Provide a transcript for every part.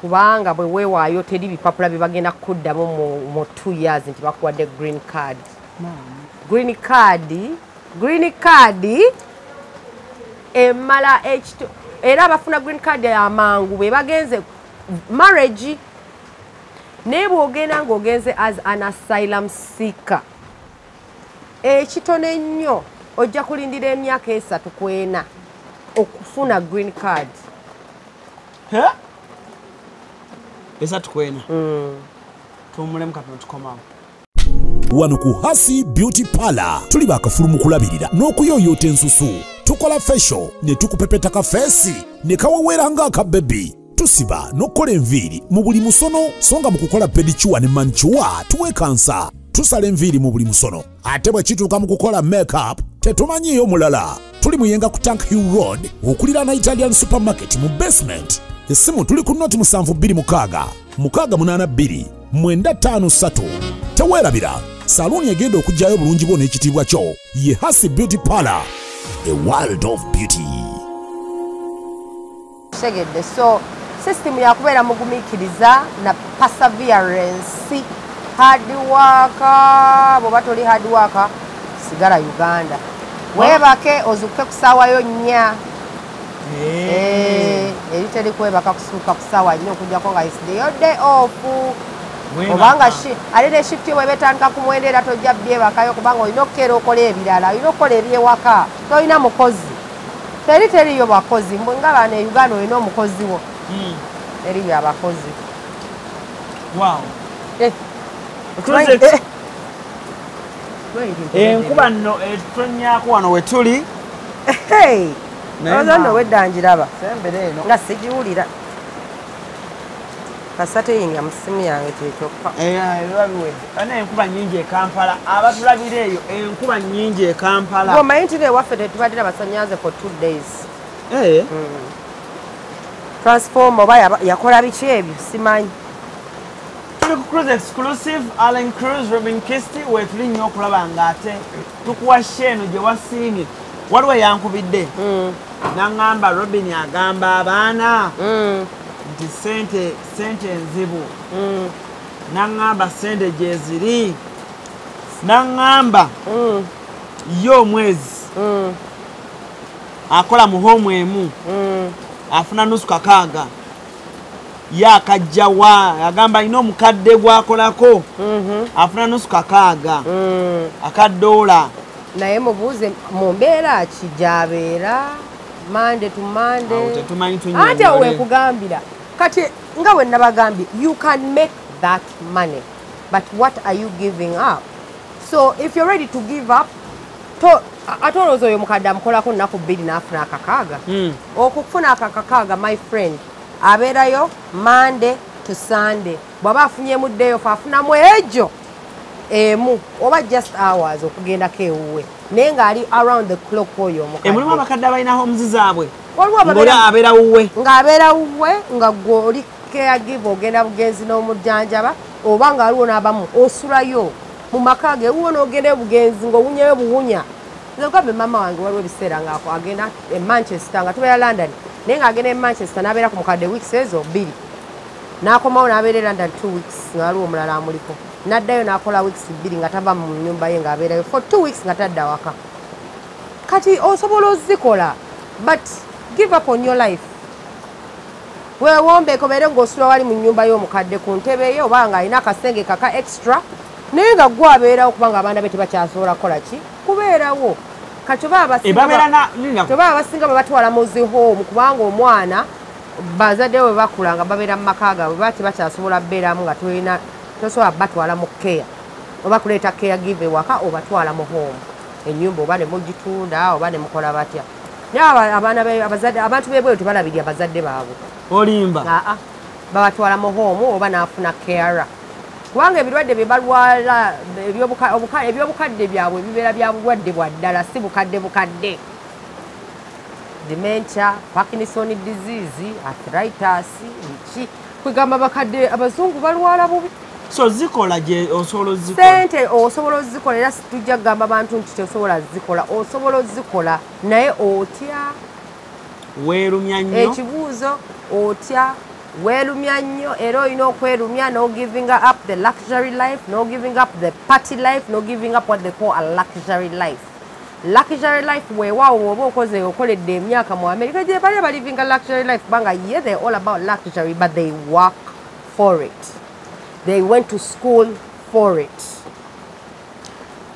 kubanga bwe weewaayo teri bipapula bye bagenda kuddamu mu- two years nti bakuwadde green card. Green card green card emala ekito era abafuna green card amangu be bagenze marriage naye bw'ogenda ng'ogenze as an asylum seeker ekitono ennyo ojja kulindira emyaka esatu ku ena okufuna green card esatu kwena. Tuwumulemu katono tukomawo wano ku hasi beauty parlor. Tuli bakafulu mu kulabirira n'okuyooyoota ensusu tukola fesho. Ne tukupepeta kafeesi ne kaweweera ng'aka bebi tusiba. N'okukola enviiri mu buli musono. So nga mu kukola pedicuwa ne mancuwa tuwekansa tusala enviiri mu buli musono. Ate bwe kituuka mu kukola makeup tetumanyiiyo mulala. Tuli muyenga ku tank hill road okuliraana italian supermarket mu basement essimu tuli ku noti 72 682 953 teweerabira saluuni egenda okugyayo bulungi bwo n'ekitiibwa kyo. Ye hasi beauty parlor a world of beauty. Tegedde so system yakubeera mugumiikiriza na perseverance hard worker bw'oba toli hard worker sigala uganda. Weebake ozuke ku ssaawa yo nnya. Eh, eri teri kwebaka kusuuka ku ssaawa nnya okujjako nga day off. Obanga shi- ate ne shift bwe betandika ku mwenda era tojja byebakayo kubanga olina okukeera okola ebirala olina okukola ebyewaka tolina mukozi. Teri teriyo bakozi mbwe nga bano e uganda olina omukozi wo. Eriyo abakozi Eh, eh. Enkuba nno etutonyako wano we tuli Hey! Naye Olowooza nno ma- wedda njiraba sembere eno. Nga sigiwulira. Kasateyinga mu ssimu yange kyekyokka biba biwedde ana enkuba nyingi e kampala. Abatulabira eyo enkuba nyingi e kampala. Omanyi nti ewaffe tetubadde abasanyaze for two days. Eh, transform oba yaba- yakola biki ebyo? Simanyi. Cruise exclusive allen cruise robin kisti wetuli nnyo okulaba ng'ate tukuwa sheeno gye wasiimye. Waliwo yankubidde naŋŋamba robin agamba abaana Mm, nti sente sente enzibu mm, naŋŋamba sente gye ziri. Naŋŋamba mm, ye omwezi akola mu hoomu emu. Afuna nusu kakaaga. Ye akajja wa agamba alina omukadde gwakolako. Mhm, afuna nusu kakaaga. Mm. akadoola. Naye mubuuze mu mbeera ki gyabeera mande to mande ate weekugambira kati nga bwe nabagambye you can make that money. But what are you giving up? So if you're ready to give up ate olowooza oyo mukadde amukolako nnaku bbiri n'afuna akakaaga? Mm. okufuna akakakaaga my friend abeerayo mande to sunday. Bw'aba afunyemu ddayof afunamu egyo emu oba just hours okugendako ewuwe naye ng'ali around the clock oyo E, mulimu omukadde. abakadde abalina homuzi zaabwe? Ababeera abeera wuwe. Ng'abeera wuwe nga gwe oli caregive ogenda bugenzi n'omujjanjaba oba nga waliwo n'abamu osulayo. Mu maka ge wuwo n'ogendayo bugenzi ng'owunyayo buwunya. Nzegambe mama wange waliwo ebiseera nga agenda e manchester nga tubeera london. Naye ng'agenda e manchester n'abeera ku mukadde weeks ezo bbiri. N'akomawo n'abeera e london two weeks nga waliwo omulala amuliko n'addayo n'akola weeks bbiri nga tava mu nyumba ye ng'abeerayo for two weeks nga tadda waka kati osobola ozikola but give up on your life. Weewombeeko beere ng'osula wali mu nnyumba y'omukadde ku ntebe ye oba ng'alina akasenge kaka extra naye nga gwe abeerawo kubanga abaana be tebakyasobola kukola ki? Kubeerawo. Kati oba abasinga ebabeera ba- na nina toba abasinga bwe batwala muzi home kubanga omwana bazadde bwe bakula nga babeera mu maka gaabwe baba tebakyasobola bbeeramu nga tolina tosobola batwala mu keya oba kuleeta keya give ewaka obatwala mu home. Ennyumba oba ne mugitunda oba ne mukola batya. Naye abantu bebweyo tebalabirya bazadde baabwe. Olimba. Aa babatwala mu home oba n'afuna kera kubanga ebirwadde bye balwala ebyobuka- obuka- ebyobukadde byabwe bibeera bya bulwadde bwa ddala si bukadde bukadde. Dementia parkinson disease arthritis biki kwegamba bakadde abazungu balwala bubi so zikola gye osobola ozikola? Sente osobola ozikola era tujja kugamba abantu nti teosobola zikola. Osobola ozikola naye otya? Weerumya nnyo? Ekibuuzo otya? Weerumya nnyo? Era olina okwerumya no giving up the luxury life no giving up the party life no giving up what they call a luxury life. Luxury life weewaawo bwoba okoze okoledde emyaka mu america gye bali abalivinga luxury life kubanga ye they all about luxury but they work for it they went to school for it.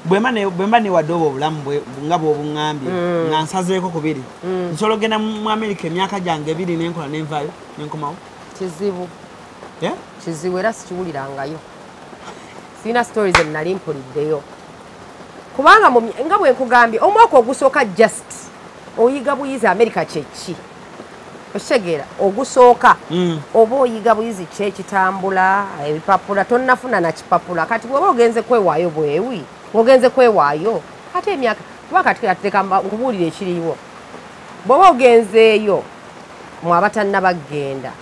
Bwemba ne- bwemba newadde obwo obulamu bwe- nga bwobuŋŋambye nga nsazeeko ku biri. Nsobola ogenda mu amerika emyaka gyange ebiri nenkola nenvaayo nenkomawo. Kizibu. Kizibu era sikiwulirangayo. Sirina stories enali mpuliddeyo. Kubanga nga bwe nkugambye omwaka ogusooka just oyiga buyizi amerika kyeki okitegeera ogusooka Mm. oba oyiga buyizi kyekitambula ebipapula tonnafuna nakipapula kati bwoba ogenze kwewaayo bwewi ngaogenze kwewaayo ate emyaka kuba kati ateka nkubuulira ekiriwo bw'oba ogenzeeyo mwabatannabagenda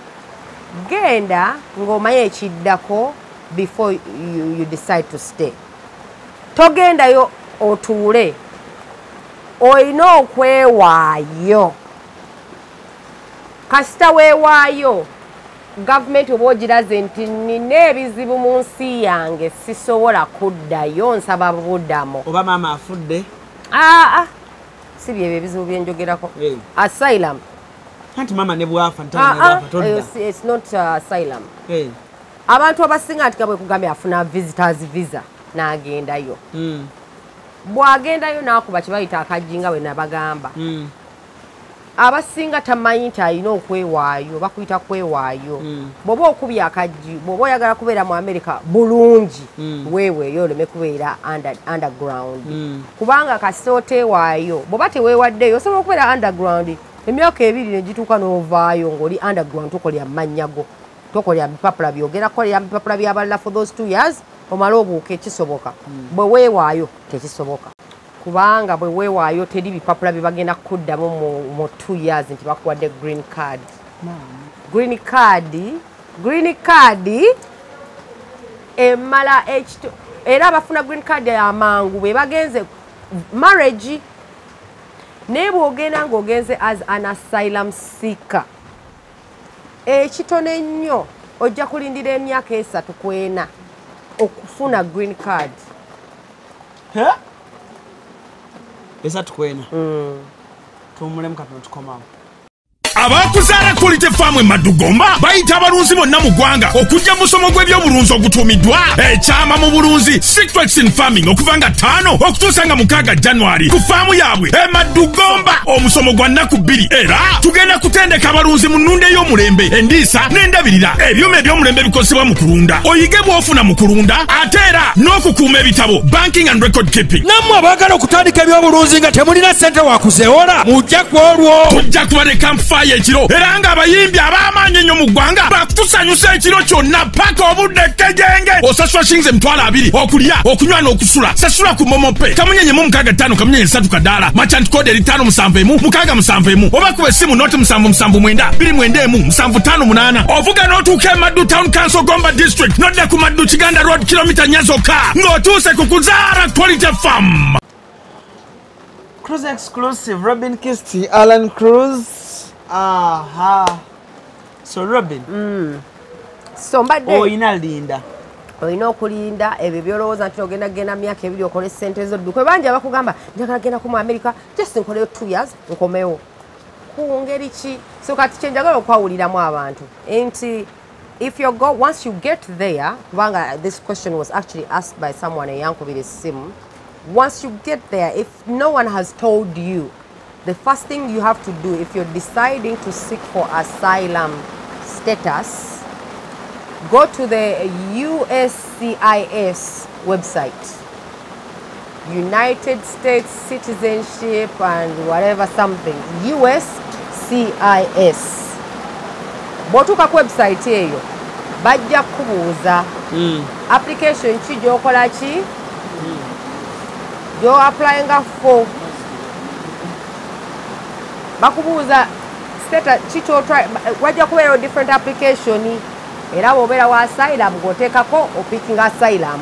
genda ng'omanye ekiddako before you, you decide to stay. Togendayo otuule olina okwewaayo kasita weewaayo. Gavumenti oba ogiraze nti nina ebizibu mu nsi yange sisobola kuddayo nsaba buddamu oba maama afudde? Aa si byebyo ebizibu byenjogerako Eh. asylum. Anti maama ne bwafa todda. it's- not uh, asylum. Eh. abantu abasinga nti kabwe kugambye afuna visitors visa n'agendayo. Mm. bw'agendayo n'akuba kye bayita akajinga bwe nabagamba. Mm. Abasinga tamanyi nti alina okwewaayo bakuyita kwewaayo Mm. bw'oba okubye akajji bw'oba oyagala kubeera mu amerika bulungi Mm. weeweeyo oleme kubeera under- underground Mm. kubanga kasita oteewaayo bw'oba teweewaddeyo osobola okubeera underground emyaka ebiri negituuka n'ovaayo ng'oli underground tokolya mannya go tokolya bipapula byogera kukolera bipapula byabalala for those two years omale obuuka ekisoboka bwe weewaayo tekisoboka kubanga bwe weewaayo teri bipapula bye bagenda kuddamu mu- two years nti bakuwadde green card. Green card green card emala ekito era abafuna green card amangu be bagenze marriage naye bw'ogenda ng'ogenze as an asylum seeker ekitono ennyo ojja kulindira emyaka esatu ku ena okufuna green card Eh? esatu kwena tuwumulemu katono tukomawo abakuzaala quality farm e madugomba bayita abalunzi bonna mu ggwanga okujja mu musomo gw'ebyobulunzi ogutuumiddwa ekyama mu bulunzi secrets in farming okuva nga ttaano okutuusa nga mukaaga january ku faamu yaabwe. E madugomba omusomo gwa nnaku bbiri. Era tugenda kutendeka abalunzi mu nnunda ey'omulembe endiisa n'endabirira. Ebyuma eby'omulembe bikozesebwa mu kulunda oyige bw'ofuna mu kulunda ate era n'okukuuma ebitabo banking and record keeping. Nammwe abaagala okutandika ebyobulunzi nga temulina ssente wakuzeewola mujja ku olwo. Tujja kuba ne campfire ekiro. Era ng'abayimbi ab'amaanyi ennyo mu ggwanga bakutusanyusa ekiro kyonna paka obudde kkejenge osasula shiringi emitwalo abiri okulya okunywa n'okusula. Sasula ku momope kamunyenye mu mukaaga ttaano kamunyenye ssatu kadaala. Macanti kode eri ttaano musanvu emu mukaaga musanvu emu. Oba kuba essimu nooti musanvu musanvu mwenda bbiri mwenda emu musanvu ttaano munaana. Ovuga n'otuuka e maddu town council gomba district nodda ku maddu kiganda road kilomita nnya zokka ng'otuuse ku kuzaara quality farm. Cruise exclusive, Robin Kisti, Alan Cruz. Aha. So Robin, so mbadde oyina linda. olina okulinda ebyo byolowooza nti ogenda genda myaka ebiri okole sente zodduka bangi abakugamba njagala gendaku mu america just nkoleyo two years nkomewo. Ku ngeri ki? So kati kyenjagala okwawuliramu abantu nti if you go once you get there kubanga this question was actually asked by someone eyankubira essimu once you get there if no one has told you the first thing you have to do if you're deciding to seek for asylum status go to the USCIS website, United States Citizenship and whatever something, USCIS. Botuka website eyo bajja kukubuuza application ki gy'okola ki? Gy'oapplyinga for bakubuuza wajja kubeerawo different application? Era bw'obeera wa asylum ng'oteekako opikinga asylum.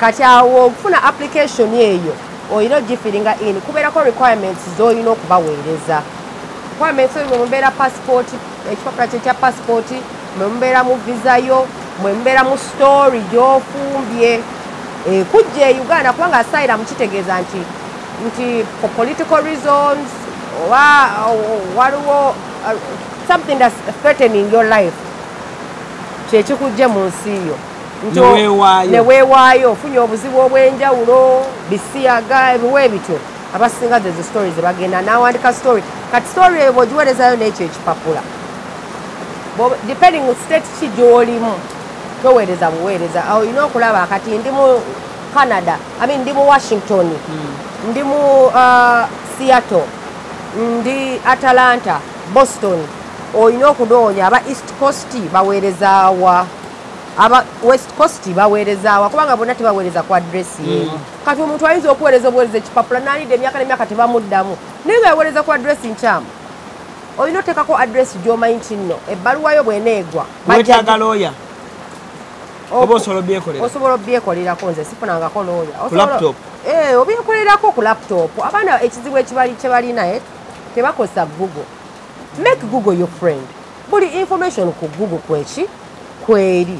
Kati awo okufuna application eyo olina ogifiringa in kubeerako requirements z'olina okubaweereza. Requirements eyo mubeera passport ekipapula kye kya passport mwe mubeera mu vizayo mwe mubeera mu story gy'ofumbye. Eh, kujja e uganda kubanga asylum kitegeeza nti nti for political reasons oba waliwo uh, something that's threatening your life. Kyekikujje mu nsi yo. Nti Ne o- weewaayo. ne weewaayo ofunye obuzibu obw'enjawulo bisiyaga ebiwe bityo. Abasinga zezo story zebagenda nawandika story. Kati story eyo bwogiwerezayo n'ekyo ekipapula. Depending on state ki gy'olimu toweereza buweereza. Awo olina okulaba kati ndi mu canada I mean, ndi mu washington ndi mu uh, seattle ndi atalanta boston. Olina okunoonya aba east coast baweerezaawa aba west coast baweerezaawa kubanga bonna tebaweereza ku adresi yemu kati omuntu ayinza okuweereza obuweereza ekipapula naalidde emyaka nemyaka tebamuddamu. Naye nga yaweereza ku adresi nkyamu olina oteekako adresi gy'omanyi nti nno ebbaluwa yo bw'eneegwa. Wetaaga looya oba osobola obyekolera. Osobola obyekolerako nze sifunangako looya obyekolerako ku laptop. Abaana ekizibu ekibali kyebalina eh, tebakozesa google. Make google your friend. Buli information ku google kweki kweri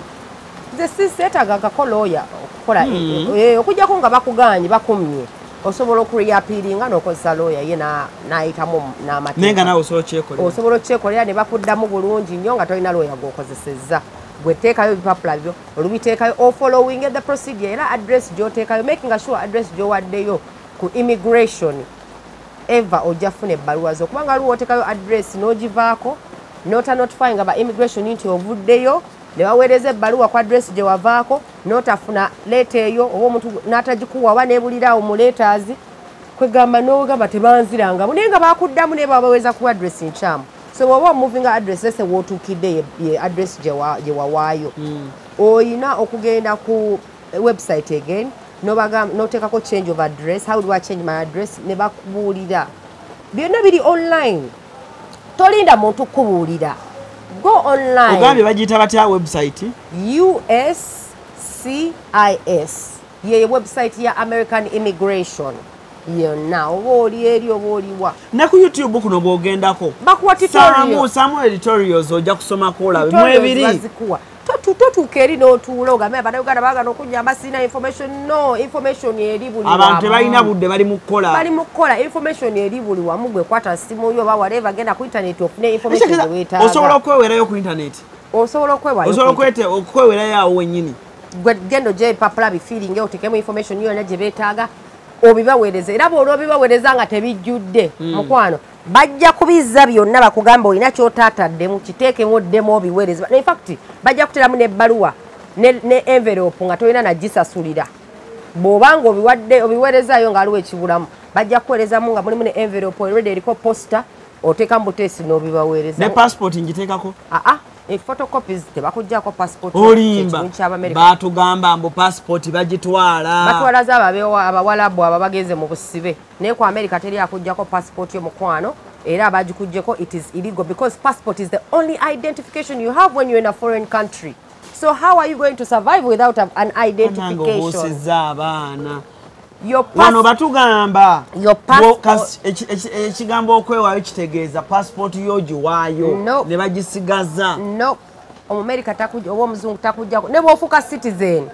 nze siseetagagako looya okukola eh, eh, okujjako nga bakuganye bakumye. Osobola okureapiringa n'okozesa looya ye na- n'ayitamu n'amateeka. Naye nga naawe osobola okyekolera ne bakuddamu bulungi nnyo nga tolina looya gwokozesezza. Gweteekayo ebipapula byo olubiteekayo ofollowing the procedure era address gyoteekayo making sure address gyowaddeyo ku immigration eva ojja funa ebbaluwa zo. Kubanga waliwo oteekayo address n'ogivaako notanotify nga ba immigration nti ovuddeyo ne baweereza ebbaluwa ku address gye wavaako notafuna leeta eyo oba omuntu n'atagikuwa oba nebulirawo mu letters kwegamba nogamba tebanzirangamu naye nga bakuddamu naye babaweza ku address nkyamu. So bwoba omuvinga address ese wootuukidde ye- address gye wa- gye wawaayo. Oyina okugenda ku website again noteekako change of address. How do I change my address? Ne bakubuulira byonna biri online. Tolinda muntu kubuulira. Go online. Ogambye bagiyita batya website? USCIS ye website ya American Immigration. Yonna. Oba oli eri oba oliwa ne ku youtube kuno bw'ogendako. Bakuwa samu samu editorials ojja kusomako olabe. Mu ebiri totuuka eri n'otuula ogambe abannayuganda bagana okunyamba sirina information no information eri buli abantu tebalina budde bali mu kukola bali mu kukola information eri buli wamu gwe kwata simu yo oba whatever genda ku internet ofune information gye osobola okwewerayo ku internet? Osobola okwewaayo osobola okwewerayo awo wennyini? Gwe genda ogye ebipapula bifiiringe otekemu information yonna gye beetaaga obibaweereza era bwolwa obibaweereza nga tebijjudde mukwano bajja kubizza byonna bakugamba olina kyotaataddemu kiteekemu oddemu obiweereza in fact bajja kuteramu n'ebbaluwa ne ne envelope nga tolina nagisasulira bw'obanga obiwadde obiweerezaayo ng'aliwo ekibulamu bajja kuweerezamu nga mulimu ne envelope already eriko posta oteekamu buteesi n'obibaweereza. Ne passport ngiteekako? Aa photocopies tebakuggyako passport olimba. batugamba mbu passport bagitwala. Batwalaza ababewa abawalabu abo bagenze mu busibe. Naye ku america teri akugjako passport y'omukwano era abagikugjeko it is illegal because passport is the only identification you have when you're in a foreign country. So how are you going to survive without an identification? obuusizza abaana? your wano batu batugamba ekigambo okwewaayo kitegeeza passport yogiwaayo No. ne bagisigaza takuja oba omuzungu takuja. ne bwofuuka citizen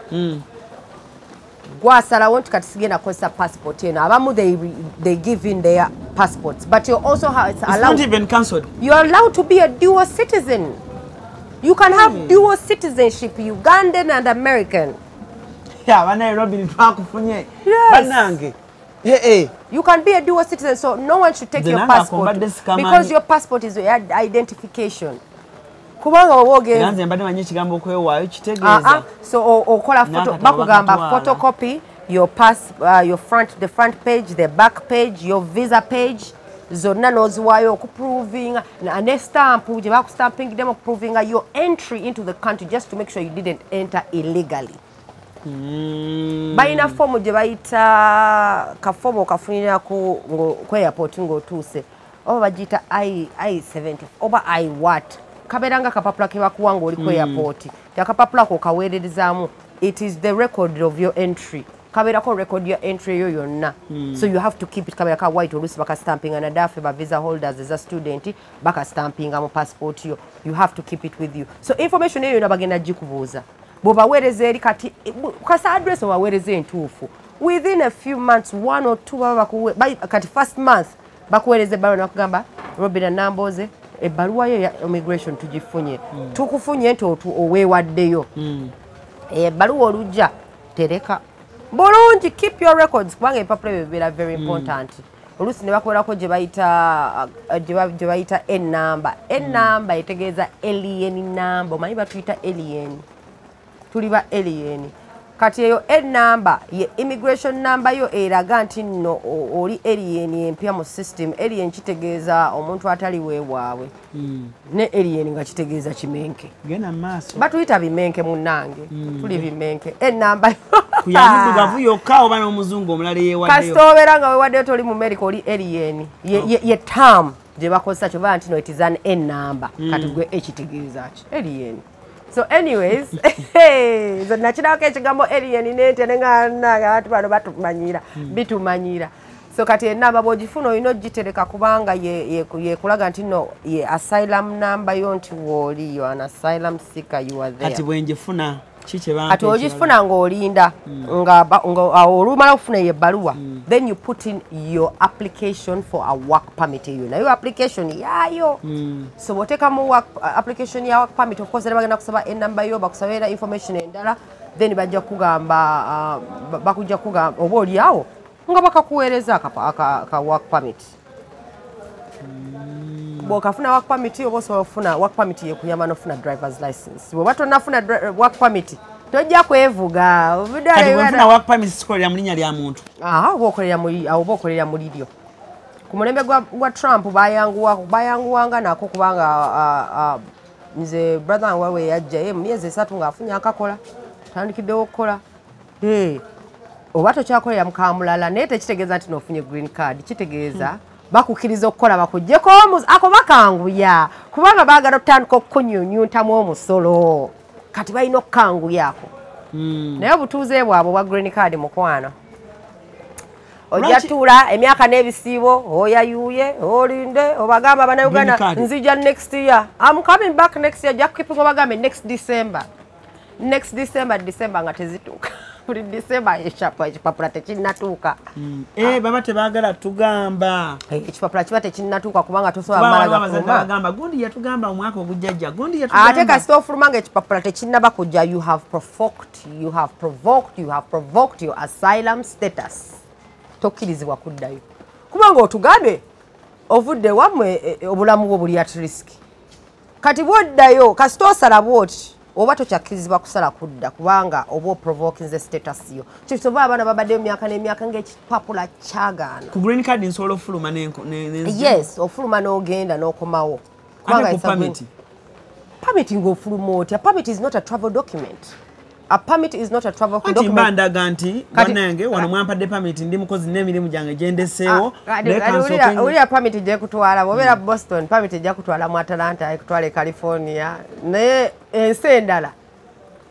gwasalawo nti kati sigenda kukozesa passport eno abamu they, they give in their passports but you also have, it's It's not even cancelled you're allowed to be a dual citizen. You can have dual citizenship, Ugandan and American. abanairobi nitwakufunye Yes. Hey, hey. You can be a dual citizen, so no one should take Nze your passport because your passport is your identification. kubanga oba era ogenze nze mbadde manyi ekigambo okwewaayo Ah, ah. kitegeeza so okola bakugamba photocopy your pass uh, your front the front page the back page your visa page zonna n'oziwaayo okuprovinga na- ne stamp gye bakustampingiddemu okuprovinga your entry into the country just to make sure you didn't enter illegally balina foomu gye bayita kafoomu okafunira ku airport ng'otuuse oba bagiyita i i70 oba i what kabeera nga akapapula ke bakuwa ng'oli ku airport ti akapapula ko kaweererezaamu it is the record of your entry. Kabeerako record ya entry eyo yonna. So you have to keep it kabeera ka white oluusi bakastampinga nadaffe ba visa holders eza student bakastampinga mu passport yo. You have to keep it with you. So information eyo yonna bagenda gikubuuza bwebaweereza eri kati kasa address obaweereza entuufu. Within a few months one or two baba kati first month bakuweereza ebbaluwa nakugamba robina namboze ebbaluwa yo ya immigration tugifunye. Tukufunye nti oweewaddeyo. Ebbaluwa olujja tereka. Bulungi keep your records kubanga ebipapula ebyo bibeera very important. Oluusi ne bakolerako gye bayita uh, gye ba- gye bayita enamba enamba etegeeza alien namba omanyi batuyita alien tuli ba alien. Kati eyo enamba ye immigration number yo eraga nti nno oli alien empya mu system. Alien kitegeeza omuntu atali weewaabwe ne alien nga kitegeeza kimenke. Batuyita bimenke munnange tuli bimenke. Enamba kuyamuddugavu yokka oba n'omuzungu omulala yeewaddeyo? Kasita obeera nga wewaddeyo toli mu america oli alien. Ye, ye tam gye bakozesa kyoba nti no it is an enamba kati gwe ekitegeeza ki? Alien so anyways nze nakirako ekigambo alien nente nengananga abantu bano batumanyira bitumanyira. So kati enamba bwogifuna olina ogitereka kubanga ye- ye- yekulaga nti no ye asylum namba yo nti wooli yo an asylum seeker you are there. kati bwenjifuna kati ogifuna ng'olinda nga ba- nga- awo olumala okufuna eyo ebbaluwa then you put in your application for a work permit eyo. Nayo application yaayo. So bw'oteeka mu uh, application ya work permit of course bagenda kusaba enamba yo bakusabira information endala then bajja kugamba uh, ba- bakujja kugamba oba oli awo nga bakakuweereza aka- aka aka work permit bw'okafuna work permit oba osobola okufuna work permit yekuyamba n'ofuna drivers license. Bw'oba tonnafuna work permit tojja kwevuga. Bwenfuna work permit sikolera mu linnya lya muntu. Awo oba okolera mu liryo ku mulembe gwa, trump bayanguwa bayanguwanga nako kubanga ah, ah, nze brother wange we yajja ye myezi esatu ng'afunye akakola tandikiddewo okukola. Oba tokyakolera mukamulala naye tekitegeeza nti nofunye green card kitegeeza bakukkiriza okukola bakuggyeko omu- ako bakanguya kubanga baagala otandika okukunyunyuntamu omusolo. Kati balina okukanguyaako naye obutuuze bwabwe obwa green card mukwano ojja tuula emyaka n'ebisiibo oyayuuye olinde obagamba card. nzija next year. Am coming back next year. Ja kukipinga obagambe next december. Next december december nga tezituuka buli december ekyapa ekipapula tekinnatuuka. Eh, baba tebaagala tugamba. Eh, ekipapula kiba tekinnatuuka kubanga tosobola Kuba mala waliwo abazadde gafuluma. bagamba gundi yatugamba omwaka ogujjajja gundi ate kasita ofuluma nga ekipapula tekinnaba kujja you have provoked you have provoked you have provoked your asylum status. Tokkirizibwa kuddayo. Kubanga otugambe ovudde wammwe eh, eh, obulamu bwo buli at risk. Kati bwoddayo kasita osala bwoti oba tokyakkirizibwa kusala kudda kubanga oba oprovokinze status yo. Kyekitoba abaana babaddeyo emyaka n'emyaka ngaekipapula kyagaana. Ku green card nsobola ofuluma yes ofuluma n'ogenda n'okomawo. Pamiti permit ng'ofuluma otya? Permit is not a travel document a permit is not a travel document. mba ndaga nti Kati- bannange wano Ah. mwampadde pamiti ndi mukozi n'emirimu gyange gyendeseewo Ah, kati- kati owulira- owulira permit gyekutwala bwobeera boston permit ejja kutwala mu atlanta ekutwala e california naye ensi endala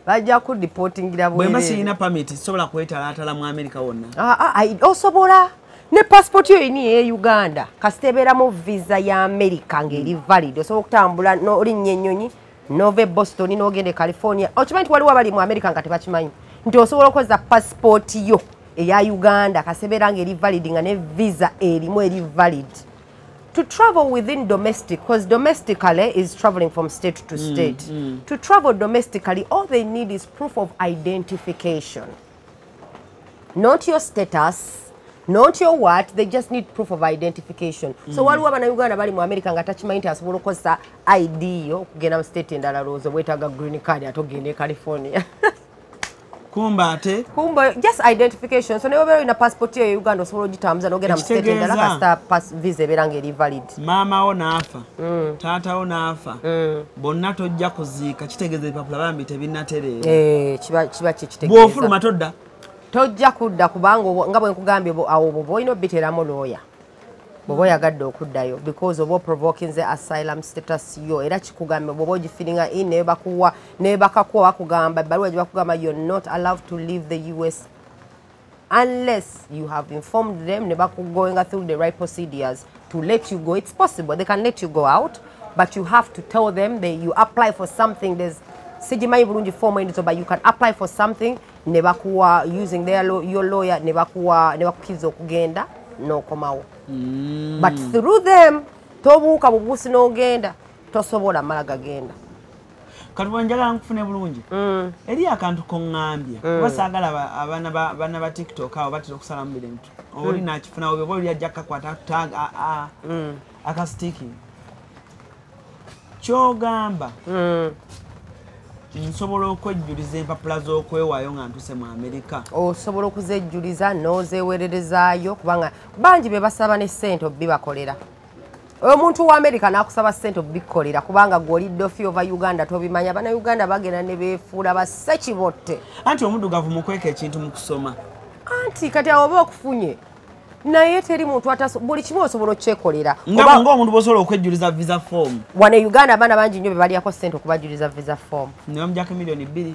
bajja kudipotingira bwemba bwereere. sirina pamiti sobola kwetalaatala mu amerika wonna. Ah, ah, ai- osobola. Ne passport yo yini eye uganda? Kasita ebeeramu visa ya america ng'eri valid osobola okutambula no- olinnya ennyonyi nova e boston n'ogenda e california okimanyi nti waliwo abali mu america nga tebakimanyi nti osobola okukozesa passport yo eya uganda kasita ebeera ng'eri valid nga ne visa erimu eri valid to travel within domestic, because domestically is traveling from state to state. To travel domestically, all they need is proof of identification. Not your status, not your what, they just need proof of identification. So waliwo abannayuganda bali mu america nga takimanyi nti asobola okukozesa id yo okugenda mu state endala lowooza bwetaaga green card ate ogenda e california. Kumba ate? Kumbe just identification. So newobeera olina passport yo uganda osobola ogitambuza n'ogenda mu state endala kasita visa ebeera ng'eri valid. Maamawo n'afa. Taatawo n'afa. Bonna tojja kuziika. Kitegeeza ebipapula bambi tebinnatereera. Eh, kiba kikitegeeza bw'ofuluma todda tojja kudda kubanga nga bwe nkugambye awo bwoba olina obiteramu looya bw'oba oyagadde okuddayo because oba oprovokinze asylum status yo. Era kikugambye bw'oba ogifiringa in nebakakuwa naye bakakuwa bakugamba ebbaluwa gye bakugamba you're not allowed to leave the us unless you have informed them ne going through the right procedures to let you go. It's possible they can let you go out but you have to tell them that you apply for something. There's sigimanyi bulungi form endizo but you can apply for something ne bakuwa using their law, your lawyer ne bakuwa ne bakukkiriza okugenda n'okomawo. But through them tobuuka bubuusi n'ogenda tosobola mala gagenda. Kati bwenjagala nkufune bulungi eri akantu koŋŋambye kuba saagala aba- abaana ba- baana ba tiktok abo batera okusalamu bintu oli nakifuna oba oli ajja kakwata tag akasitiki kyogamba nsobola okwejjuliza empapula z'okwewaayo nga ntuse mu amerika? Osobola okuzejjuliza n'ozeewererezaayo kubanga bangi be basaba ne ssente obibakolera omuntu wa amerika n'akusaba ssente obikukolera kubanga gw'olidde ofi ova uganda tobimanya. Bannayuganda bagenda ne beefuula bassekibotte anti omuddugavu mukweka ekintu mu kusoma? Anti kati awo oba okufunye naye teri muntu buli kimu osobola Oba- ngaomuntu bwosobola okwejjuliza visa form. Wano e uganda abaana bangi nnyo be balyako ssente okubajuliza visa form. Ne bamujjako miliyoni bbiri.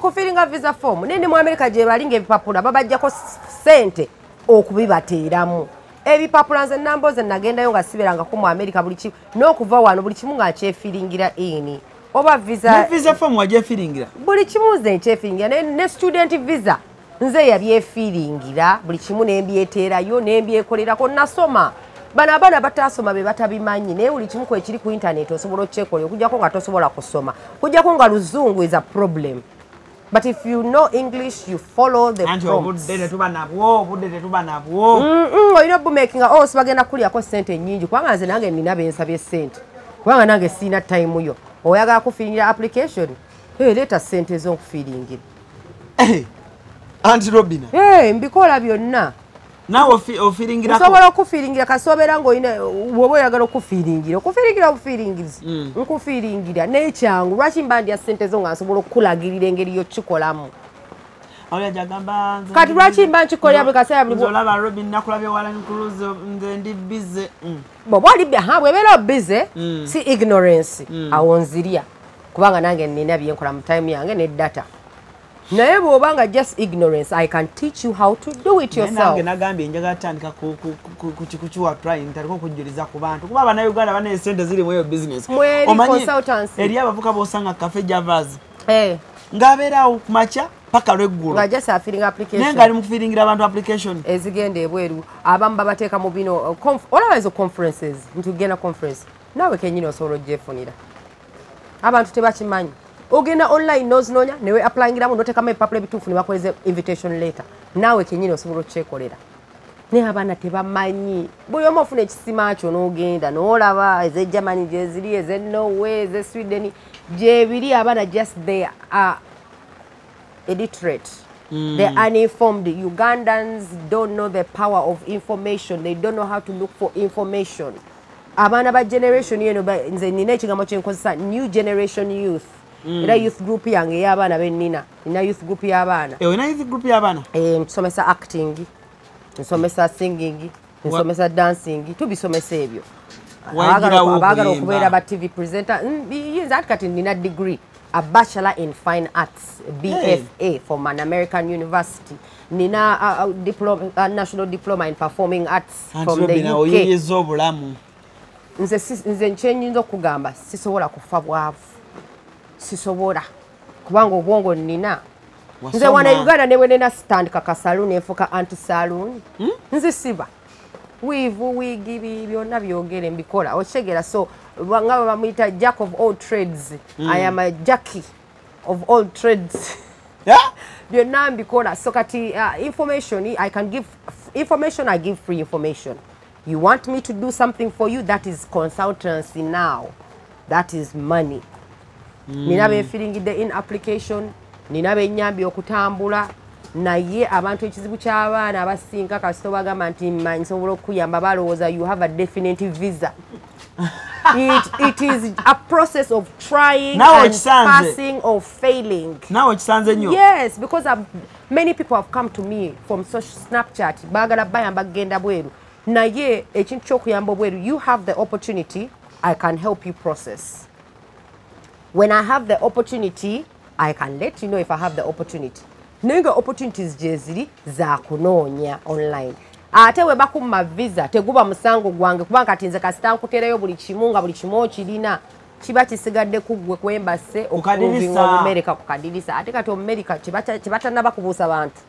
Kufiringa visa form? Naye ne mu amerika gye balinga ebipapula babajjako ssente okubibateeramu. Ebipapula nze namboze nagendayo nga siberangako mu amerika buli kimu n'okuva wano buli kimu nga nkyefiringira ini. Oba visa visa form wagyefiringira buli kimu nze nkyefiringira ne student visa nze yabyefiringira buli kimu nembyeteerayo nembyekolerako nasoma. Bano abaana batasoma be batabimanyi naye buli kimu kwekiri ku intaneti osobola okyekolera okujjako nga tosobola kusoma. Kujjako nga luzungu is a problem. But if you know english you follow the obudde tetuba nabwo obudde tetuba nabwo. Olina bumakinga oh sibagenda kulyako sente nyingi kubanga nze nange nina bensabye sente kubanga nange siina time yo. Oyagala kufiiringira application? Leeta sente ez'okufiiringira anti robina. Hey, mbikola byonna. Naawe ofi- ofiringirako? Nsobola okufiiringira kasobeera ngaolina woba oyagala okufiiringira okufiiringira obufiiringirizi Mm. nkufiiringira nekyangu lwaki mba ndya sente zo nga nsobola okukulagirira engeri yokikolamu awulira gyagamba nze Kati ndi lwaki busy. mba nkikolera buli kaseera buli Nze bwo- olaba robin nakulabye walan cruise nze ndi bize bwoba oli ha bwebeera obize si ignorance. Awo nzirya. Kubanga nange nina byenkola mu time yange ne data naye bw'oba nga just ignorance i can teach you how to do it yourself nange nagambye njagala tandika kukiwa trying ntalika okujjuliza ku bantu. Kuba abannayuganda bana esente ziri mu eyo business. Omanyi, eri abavuka bosanga cafe javas? Eh, ng'abeerawo ku makya paka lweggulo. Nga just afiring naye application. Ng'ali mu kufiiringira abantu application. Ezigenda ebweru. Abamu babateeka mu bino uh, olaba ezo conferences? Nti ogenda conference. Naawe kenyini osobola ogyefunira abantu tebakimanyi ogenda online nozinoonya newe applyingiramu noteekamu ebipapula ebituufu ne bakoleza invitation letter naawe kenyini osobola okyekolera naye abaana tebamanyi buli omu ofuna ekisima kyo n'ogenda n'olaba ez'egermany gyeziri ez'enorway ez'esweden gyebiri abaana just they are illiterate. They're uninformed. Ugandans don't know the power of information. They don't know how to look for information. abaana ba generation yeno nze nina ekigambo kyenkozesa new generation youth era youth group yange ey'abaana bennina. Nina youth group y'abaana. Olina youth group y'abaana? Eh, nsomesa acting nsomesa singing nsomesa dancing. Tubisomesa ebyo. Abaagala- okubeera ba tv presenter mm, yinza ati kati nina degree a bachelor in fine arts bfa from an american university. Nina a, a, diploma, a national diploma in performing arts anti from the uk nze nze kyenyinza okugamba sisobola kufa bwavu sisobola. Kubanga obwongo nina nze wana uganda ne bwenena sitandika kasaluuni enfuka anti saluuni nzisiba wiivu wiigi byonna byogere mbikola okitegeera so nga bwe bamuyita jack of all trades. I am a jackie of all trades. Byonna mbikola. So kati uh, information i can give information i give free information. You want me to do something for you? That is consultancy now. That is money nina beefiringidde in application nina benyambye okutambula naye abantu ekizibu ky'abaana abasinga kasita bagamba nti mmanyi nsobola okukuyamba balowooza you have a definite visa. It, it is a process of trying Naawe and passing or failing. Naawe kisanze nnyo? Yes because I've, many people have come to me from social snapchat baagala bayamba kugenda bweru. Naye ekintu ky'okuyamba obweru you have the opportunity i can help you process when i have the opportunity i can let you know if i have the opportunity. Naye nga opportunities gyeziri zakunoonya online. Ate we bakumma visa teguba musango gwange kubanga kati nze kasita nkuteerayo buli kimu nga buli kimu okirina kiba kisigadde kuggwe kwembase kadirisa. omumerika ku kadirisa ate kati omumerika kyebatanaba kubuusa bantu.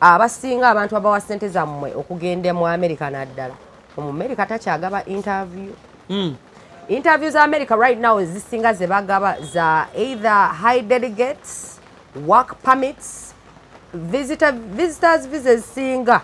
Abasinga abantu abawa sente zammwe okugenda mu amerika naddala. Omumerika takyagaba interview. Mm. Interview za america right now zisinga ze bagaba za either high delegates work permits visitor, visitors visa singa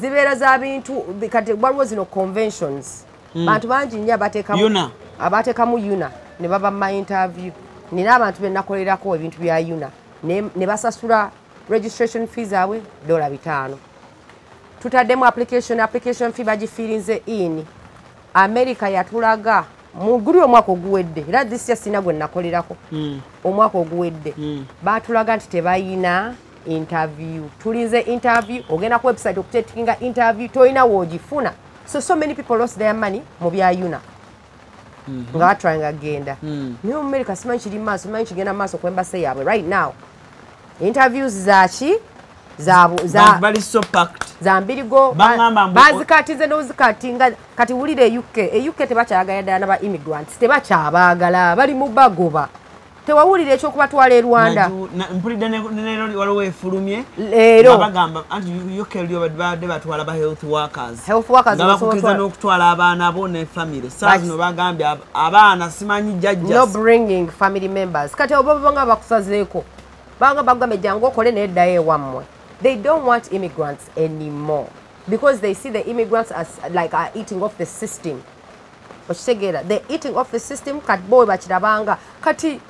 zibeera za bintu kati waliwo zino conventions. Bantu bangi nnyo abateekamu- Yuna. abateekamu una ne baba mu interview. Nina abantu benakolerako ebintu bya yuna. Ne basasula registration fee zaabwe dola bitaano. Tutaddemu application application fee bagifiirinze in america yatulaga muguli omwaka oguwedde era disya sina gwe nakolerako omwaka oguwedde. Batulaga nti tebayina interview. Tulinze interview ogenda ku website okutetinga interview tolina woogifuna so so many people lost their money mu byayuna nga batryinga genda. Naye omumerika simanyi kiri maaso simanyi kigenda maaso kwembase yaabwe. Right now interviews zaki bazikatize nozikatinga kati wulira e uk e uk tebakyagala ddala naba immigrants tebakyabaagala bali mu bagoba. Tewawulira ekyokubatwala e rwanda. Mpulidde ne- ne- leero waliwo efulumye. Leero. Bagamba anti uk lyo badde batwala ba health workers. Health workers nga bakukiza n'okutwala abaana bo ne famire saa Right. zino bagambye ab- abaana simanyi no jajja bringing family members. Kati oba banga bakusazeeko banga bagambe jangu okole neddayo ewammwe they don't want immigrants anymore because they see the immigrants as like are eating off the system. But okitegeera the eating off the system kati bo we bakirabanga. Kati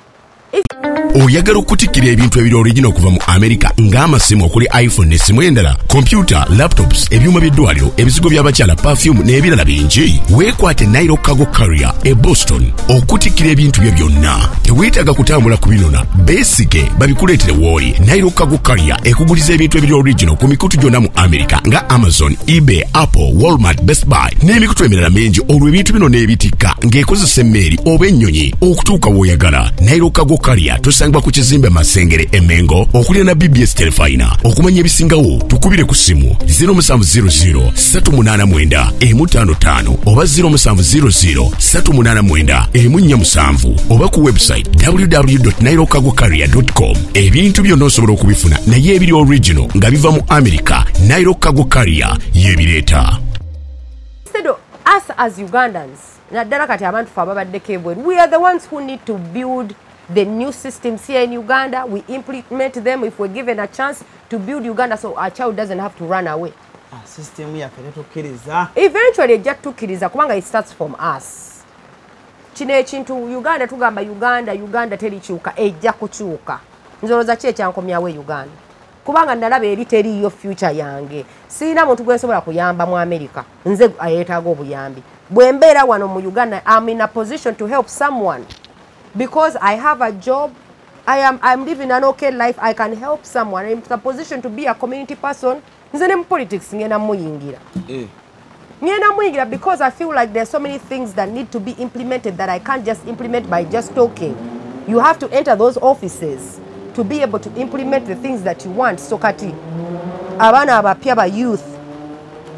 oyagala okutikkira ebintu ebiri origina okuva mu america ng'amasimu okuli iphone n'essimu endala kompyuta laptops ebyuma by'eddwaliro ebizigo by'abakyala perfume n'ebirala bingi weekwate nairo cargo carrier e boston okutikkira ebintu byo byonna. Teweetaaga kutambula kubinona beesige babikuleetere w'oli. Nairo cargo carrier ekuguliza ebintu ebiri original ku mikutu gyonna mu america nga amazon ebay apple walmart best buy n'emikutu emirala mingi olwo ebintu bino n'ebitikka ng'ekozesa emmeeri oba ennyonyi okutuuka w'oyagala. Nairo cargo carrier tosangibwa ku kizimbe masengere emengo okulira na bbs telefayina. Okumanya ebisingawo tukubire ku ssimu 0700 389 emutanotano oba 0700 389 emunnya oba ku website www.nairocargocarrier.com ebintu byonna osobola okubifuna naye ebiri original nga biva mu america nairo cargo carrier yebireeta us as ugandans naddala kati abantu fe ababaddeko ebweru we are the ones who need to build the new systems here in uganda we implement them if we're given a chance to build uganda so our child doesn't have to run away. System yaffe tetukkiriza eventually ejja tukkiriza kubanga it starts from us. Kino ekintu uganda tugamba uganda uganda terikyuka ejja kukyuka. Nzoloza ki ekyankomyawo e uganda? Kubanga nalaba eri teriiyo future yange. Siina muntu gwensobola kuyamba mu america nze ayetaaga obuyambi. Bwe mbeera wano mu uganda am in a position to help someone because i have a job I am, I'm living an okay life i can help someone. I'm in a position to be a community person. Nze ne mu politics ngenda muyingira. Ngenda muyingira because i feel like there's so many things that need to be implemented that i can't just implement by just talking. You have to enter those offices to be able to implement the things that you want. So kati abaana abapya ba youth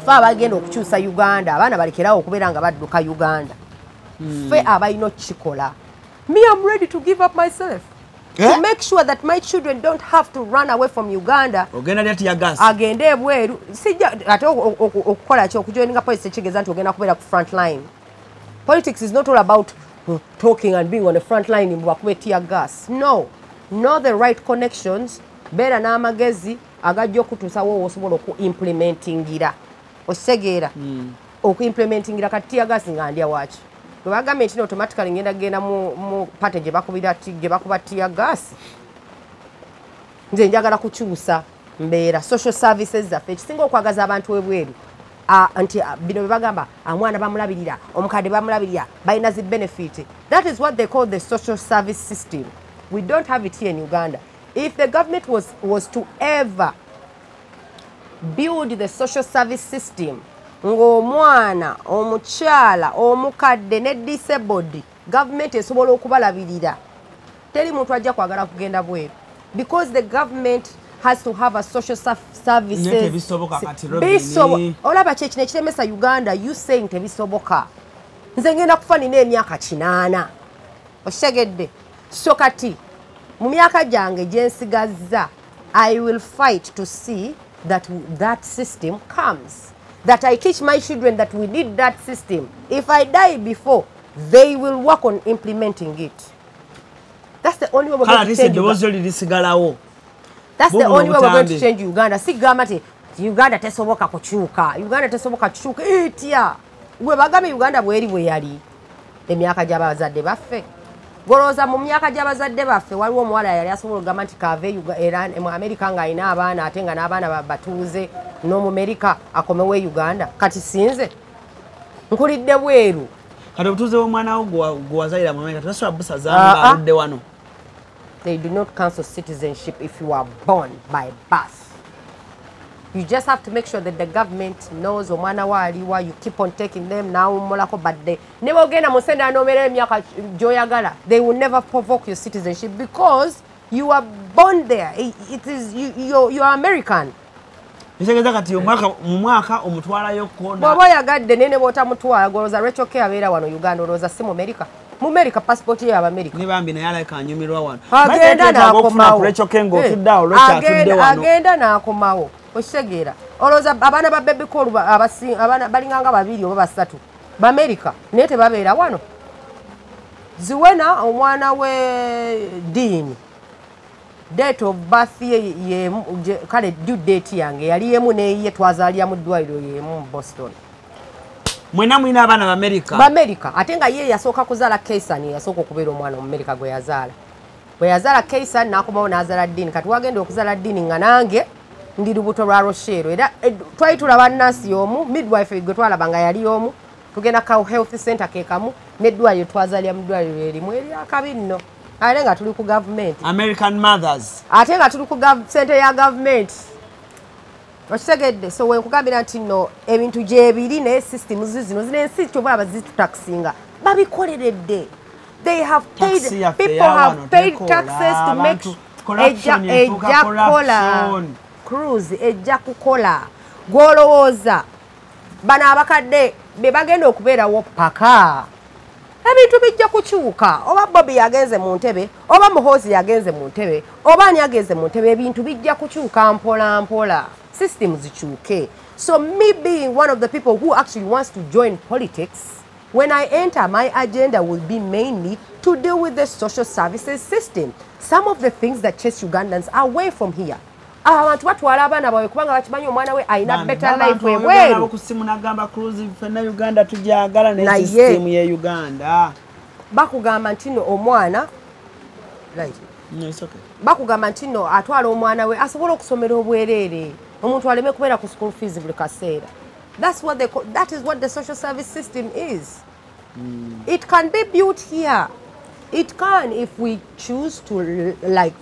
fe abagenda okukyusa uganda abaana balekerawo okubeera nga badduka uganda. Fe abalina okukikola me i'm ready to give up myself. Eh? to make sure that my children don't have to run away from uganda. Ogenda lya tiyagasi agende ebweru sija ate oku- oku- okukola ki okujoininga policy ekitegeeza nti ogenda kubeera ku front line. Politics is not all about uh, talking and being on the front line mbwakube tear gas. No. Know the right connections beera n'amagezi agajja okutuusawo woosobola okuimplementingira okitegeera okuimplementingira kati tear gas nga ndya waki bwe bagambye nti automatically ngenda kgenda mu pate gye bakuba tear gas. Nze njagala kukyusa mbeera social services zaffe. Ekisinga okwagaza abantu ebweru nti bino bebagamba omwana bamulabirira omukadde bamulabirira balina zi benefit. That is what they call the social service system. We don't have it here in uganda. If the government was, was to ever build the social service system ng'omwana omukyala omukadde ne disabled gavumenti esobola okubalabirira. Teri muntu ajja kwagala kugenda bweru. Because the government has to have a social serv- services. Bisobo- olaba kyekino ekiremesa uganda you saying tebisoboka. Nze ngenda kufa nina emyaka kinaana. Okitegedde. So kati mu myaka gyange gyensigazza i will fight to see that that system comes that i teach my children that we need that system if i die before they will work on implementing it that's the only way we're going to change Uganda. That's the only way we're going to change Uganda. Si gamba nti Uganda tesoboka kukyuka. Uganda tesoboka kukyuka. Etya. Gwe bagambye Uganda bweri bwe yali emyaka gy'abazadde baffe. Golowooza mu myaka gy'abazadde baffe waliwo omuwala yali asobola okugamba nti era mu Amerika ng'alina abaana ate nga n'abaana ba- batuuze n'omumerika akomewo e Uganda. Kati sinze nkulidde bweru. kati obutuuze bw'omwana wo gwe wa- gwe wazalira mu amerika tebasobola busazaamu Ah, ah. wano They do not cancel citizenship if you are born by birth. You just have to make sure that the government knows omwana waaliwa, you keep on taking them nawummulako they ne bwogenda mu n'obeera emyaka gy'oyagala they will never provoke your citizenship because you are born there. It, it is, you, you're, you're American. ekitegeeza kati mu mwaka omutwalayo bw'oba oyagadde naye ne bw'otamutwala golowooza Rachel K abeera wano Uganda olowooza si mu ye y'Abamerika. ne bambi naye alabika anyumirwa wano agenda n'akomawo Eh, agenda n'akomawo okitegeera olowooza abaana ba bebikolu balinganga babiri oba basatu. Baamerika naye tebabeera wano. Ziwena omwana we diini date of birth ye yemu kale due date yange yali yemu neyiye twazaalira mu ddwaliro yemu mu boston. Mwena mulina abaana bamerika baamerika ate nga ye yasooka kuzaala kaisan yasooka okubeera omwana omumerika gwe yazaala. Bwe yazaala kaisan n'akomawo n'azaala ddiini kati wagenda okuzaala ddiini nga nange ndi lubuto lwa roshero era eh, twali tulaba nansi omu midwife gwe twalaba nga yali omu tugenda ka health center ke kamu n'eddwaliro twazaalira mu ddwaliro erimu eri akabi nno. Ate nga tuli ku gavumenti american mothers. Ate nga tuli ku sente ya gavumenti okitegedde so wenkugambira nti nno ebintu gyebiri naye systems zino zino ensi kyoba abazitutakisinga babikoleredde. They have paid people have paid taxes to make ejja corruption. Cruise ejja kukola. Gwolowooza bano abakadde be bagenda okubeerawo paka. Ebintu bijja kukyuka. Oba bobi yagenze mu ntebe oba muhoozi yagenze mu ntebe oba ani agenze mu ntebe ebintu bijja kukyuka mpola mpola. System zikyuke. So me being one of the people who actually wants to join politics when i enter my agenda will be mainly to deal with the social services system. Some of the things that chase ugandans away from here abantu batwala abaana baabwe kubanga bakimanyi omwana we alina better life ebweru kusimu nagamba cruise fenna uganda tujagala naye. system ye uganda. Bakugamba nti no omwana right. Bakugamba nti no atwala omwana we asobole okusomera obwereere omuntu aleme kubeera ku school fees buli kaseera. That's what they call, that is what the social service system is. Mm. it can be built here. It can if we choose to like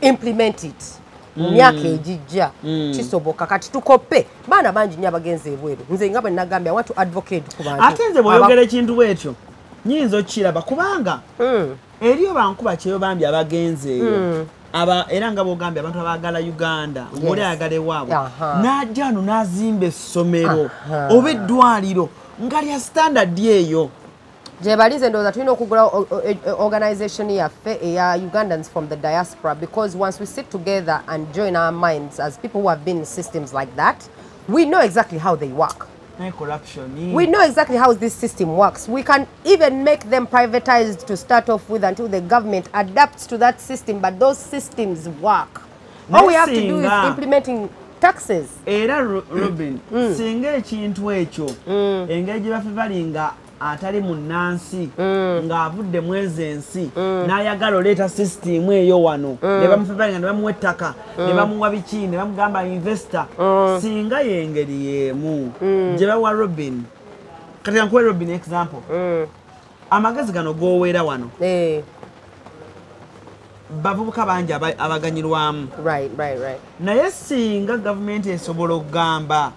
implement it mu myaka egijja. Kisoboka kati tukoppe baana bangi nnyo abagenzi ebweru nze nga bwe nagambye to advocate ku bantu. Ate nze bweyogera ekintu bwetyo nyinza okukiraba. Kubanga Mm. eri obankuba kyeyo bambi abagenzi eyo Aba- era nga bwogambye abantu abaagala uganda ngaoli ayagala ewaabwe n'ajja ano n'azimba essomero oba eddwaliro nga lya standard eyo gye balize ndowooza tulina okugula o- o- organisation yaffe eya ugandans from the diaspora because once we sit together and join our minds as people who have been in systems like that we know exactly how they work. Corruption we know exactly how this system works. We can even make them privatized to start off with until the government adapts to that system but those systems work. All we have to do is implementing taxes. Era Ro- robin mm. Mm. singa ekintu ekyo mm. engeri gye baffe bali nga atali munnansi ng'avudde mu ezo ensi n'ayagala oleeta sisitimu eyo wano. Ne bamufe bali nga ne bamuwa ettaka ne bamuwa biki ne bamugamba investor singa yengeri yeemu gye bawa robin. Kati kankuwe robin example. Amagezi gano g'oweera wano. Eh, bavubuka bangi aba- abaganyirwamu. Right right right. Naye singa gavumenti esobola okugamba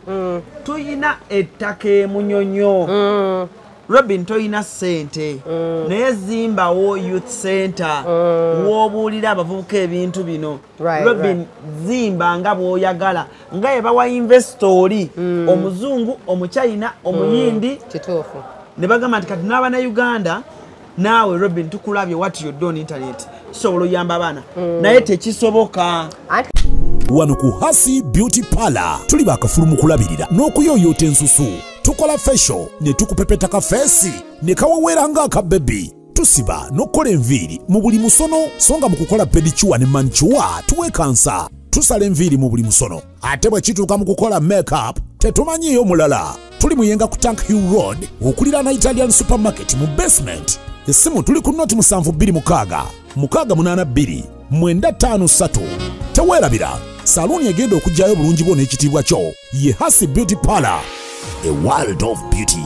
tuyina ettaka emunyonyo robin toyina ssente. Naye zimbawo youth center. Woobuulira abavubuka ebintu bino. Right, robin zimba nga bw'oyagala. Nga yebawa investori. Omuzungu omuchina omuyindi. Kituufu. Ne bagamba nti kati n'abannayuganda naawe robin tukulabye what you do on internet? Kisobola oyamba abaana. Naye tekisoboka wano ku hasi beauty parlor. Tuli bakafulu mu kulabirira n'okuyooyoota ensusu. Tukola fesho ne tukupepeta kafeesi ne kawewera ng'akabebi tusiba n'okukola enviiri mu buli musono so nga mu kukola pedicuwa ne mancuwa tuwekansa tusala enviiri mu buli musono. Ate bwe kituuka mu kukola makeup tetumanyiiyo mulala. Tuli muyenga ku tank hill road okuliraana italian supermarket mu basement. Essimu tuli ku noti 72 682 953 teweerabira saluuni egenda okugyayo obulungi bwo n'ekitiibwa kyo. Ye hasi beauty parlor a world of beauty.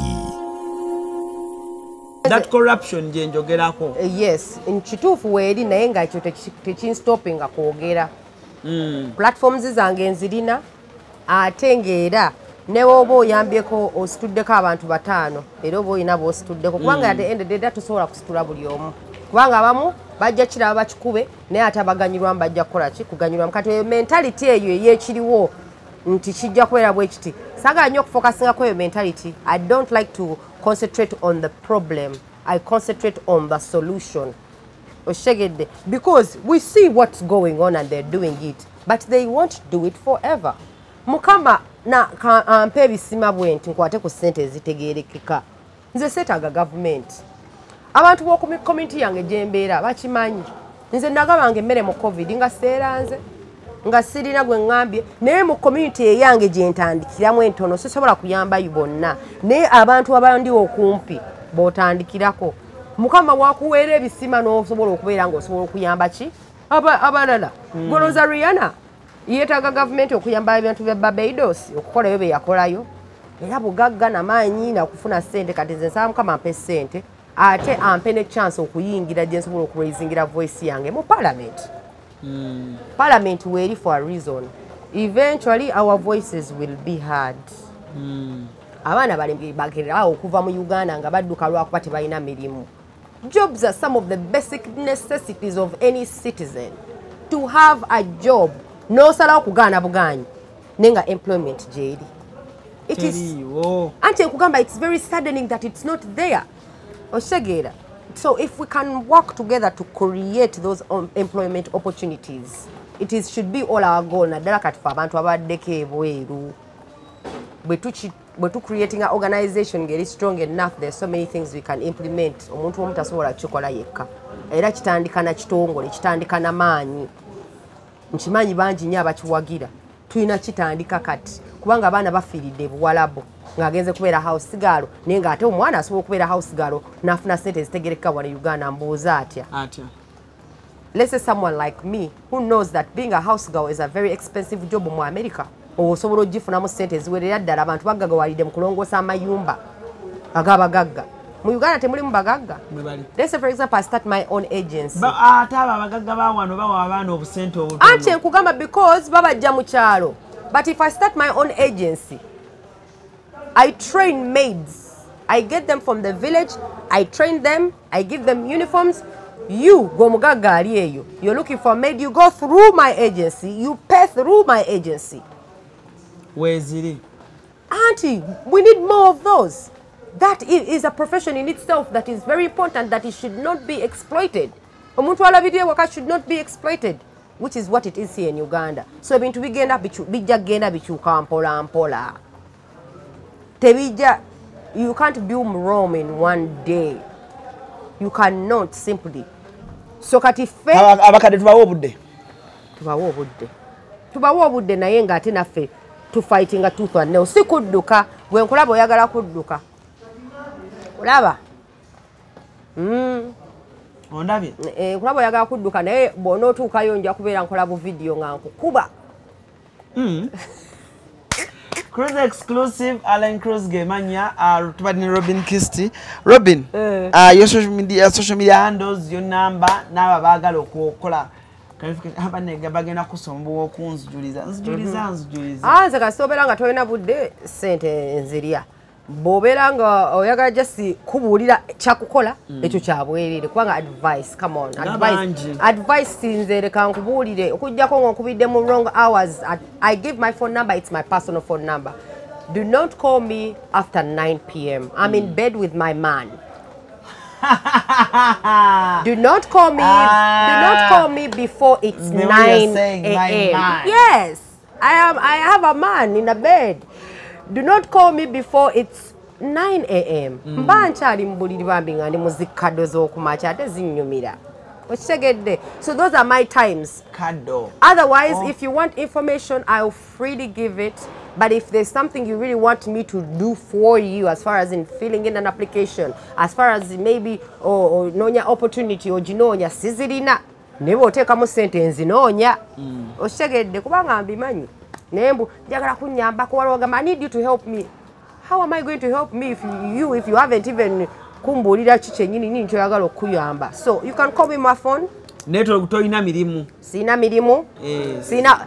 That corruption gye njogerako. Yes kituufu weeri naye nga ekyo teki- tekinstopinga kwogera. Platforms zange nzirina ate ng'era ne woba oyambyeko osituddeko abantu bataano era oba olina boosituddeko kubanga ate end deda tosobola kusitula buli omu. Kubanga abamu bajja kiraba bakikube naye ate abaganyulwamu bajja kukola ki? Kuganyulwamu. Kati eyo mentality eyo eyekiriwo nti kijja kubeera bwe kiti. Sagala nnyo okufokasingako eyo mentality. I don't like to concentrate on the problem. I concentrate on the solution. Oshegedde. Because we see what's going on and they're doing it but they won't do it forever. Mukama ampe ebisima bwe nti nkwate ku ssente ezitegeerekeka. Nze seetaaga gavumenti abantu b'oku community yange gye mbeera bakimanyi. Nze nagabanga emmere mu covid nga seeranze nga sirina gwe ŋŋambye. Naye mu community eyange gye ntandikiramu entono sisobola kuyambayo bonna. Naye abantu abandi okumpi b'otandikirako. Mukama wakuweera ebisima n'osobola okubeera ng'osobola okuyamba ki? Aba- abalala. Golooza riana yeetaaga gavumenti okuyamba ebintu bya barbados okukolayo bye yakolayo. Era bugagga namaanyi nakufuna ssente kati nze nsaba mukama ampe ssente ate ampe ne chance okuyingira gye nsobola okuraisingira voice yange mu parliament. Parliament weeri for a reason. Eventually our voices will be heard. Abaana bagererawo okuva mu uganda nga badduka lwakuba tebalina mirimu. Jobs are some of the basic necessities of any citizen. To have a job n'osalawo kugaana bugaanyi naye nga employment gyeri anti nkugamba it's very saddening that it's not there osegeera so if we can work together to create those um, employment opportunities it is, should be all our goal. Naddala kati abantu abaddeko ebweru. Bwe tuki- bwe tucreatinga organization ngeri strong enough there's so many things we can implement. Omuntu omu tasobola kukikola yekka. Era kitandika na kitongole kitandika na maanyi. Nkimanyi bangi nnyo abakiwagira. Tulina kitandika kati kubanga abaana bafiiridde ebuwalabo ng'agenze kubeera house gaalo naye ng'ate omwana asobola okubeera house gaalo n'afuna sente ezitegerekeka wano uganda mbuuza atya? Let's say someone like me who knows that being a house girl is a very expensive job mu america osobola ogifunamu sente eziwerera ddala abantu bagagawalidde mu kulongoosa amayumba ag'abagagga. Mu uganda temulimu bagagga? Let's say for example i start my own agency. Ate abo abagagga ba wano bawa abaana obusente anti obutono nkugamba because babajja mu kyalo but if i start my own agency i train maids. I get them from the village i train them i give them uniforms. You ali eyo eh, you're looking for a maid. You go through my agency. You pay through my agency. Where is it? auntie we need more of those. That is a profession in itself that is very important that it should not be exploited. Omuntu alabirire waka should not be exploited which is what it is here in uganda. So ebintu bigenda bijja kgenda bikyuka mpola mpola. Tebijja you can't build rome in one day. You cannot simply. So kati ffe Aba- abakadde tubawe obudde. Tubawe obudde. Tubawe obudde naye ng'ate naffe tufightinga tooth and nail. Si kudduka bwe nkulaba oyagala kudduka. Olaba ondabye? Eh, nkulaba oyagala kudduka naye bw'onootuukayo nja kubeera nkola bu vidiyo nga nkukuba. Cruise exclusive allen cruise gemanya uh, tubadde ne robin kisti. Robin Eh. uh, your social media, social media handles yo namba n'abo baagala okukola. Clarification- abanega bagenda kusoma okunzijuliza nzijuliza nzijuliza Ah, nze kasita obeera nga tolina budde sente nzirya bw'obeera nga oyagala oh, jasi kubuulira kyakukola mm. ekyo kyabwerere kubanga advice come on advice, sinze leka nkubuulire okugjako ng'onkubidde mu wrong hours I, give my phone number it's my personal phone number. Do not call me after 9 p.m i'm in mm. bed with my man. Do not call me do not ah. call me before it's The way you're 9 saying, my a.m yes i am i have a man in a bed do not call me before it's 9 a.m mba nkyali mu buliri bambi nga ndi mu zikkado z'okumakya ate zinnyumira okitegedde. So those are my times. Kaddo Otherwise, Oh. if you want information, I'll freely give it. But if there's something you really want me to do for you, as far as in filling in an application, as far as maybe or nonya opportunity oginonya sizirina. Naye bw'oteekamu sente nzinoonya okitegedde. Kubanga mbimanyi naye mbu njagala kunnyambako waliwo gamba i need you to help me. How am i going to help me if you if you haven't even kumbuulira ki kyennyini nyini kyoyagala okuyamba so you can call me my phone. Network to- tolina mirimu. Siina mirimu. Eh. siina